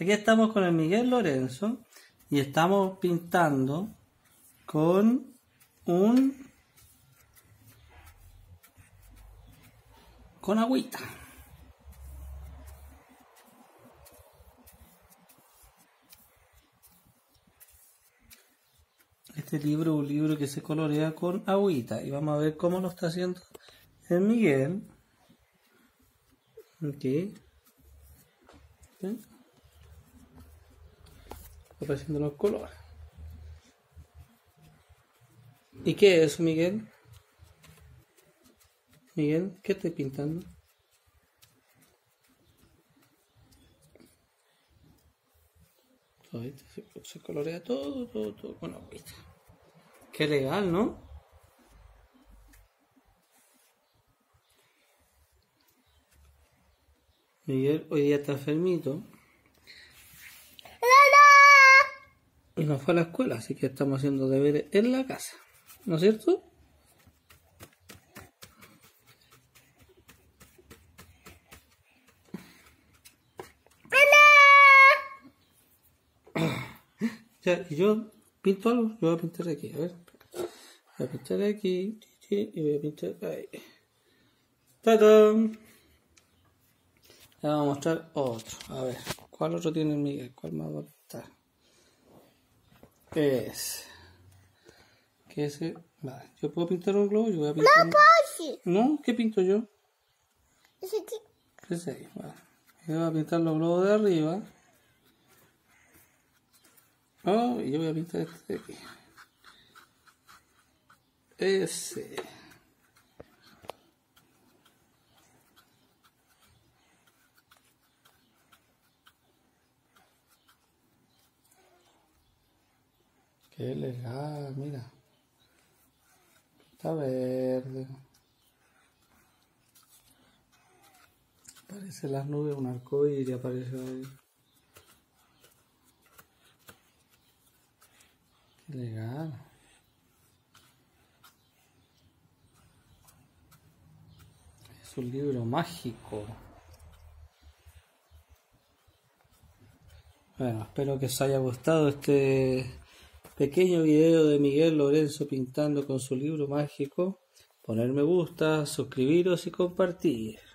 Aquí estamos con el Miguel Lorenzo y estamos pintando con un con agüita. Este libro es un libro que se colorea con agüita y vamos a ver cómo lo está haciendo el Miguel. ¿Sí? Apareciendo los colores. ¿Y qué es Miguel? Miguel, ¿qué estoy pintando? Se, se colorea todo, todo, todo con agüita. Qué legal, ¿no? Miguel hoy día está enfermito. Y no fue a la escuela, así que estamos haciendo deberes en la casa. ¿No es cierto? Ya, y yo pinto algo, yo voy a pintar aquí, a ver. Voy a pintar aquí, y voy a pintar ahí. ¡Tatán! Le vamos a mostrar otro. A ver, ¿cuál otro tiene Miguel? ¿Cuál más va a pintar? Es. ¿Qué es ese? Vale, yo puedo pintar un globo, yo voy a pintar. No, un- puedo. ¿No? ¿Qué pinto yo? Ese aquí. Ese ahí, vale. Yo voy a pintar los globos de arriba. Oh, y yo voy a pintar este de aquí. Ese. Qué legal, mira. Está verde. Aparece las nubes, un arco y aparece ahí. Qué legal. Es un libro mágico. Bueno, espero que os haya gustado este pequeño video de Miguel Lorenzo pintando con su libro mágico. Poner me gusta, suscribiros y compartir.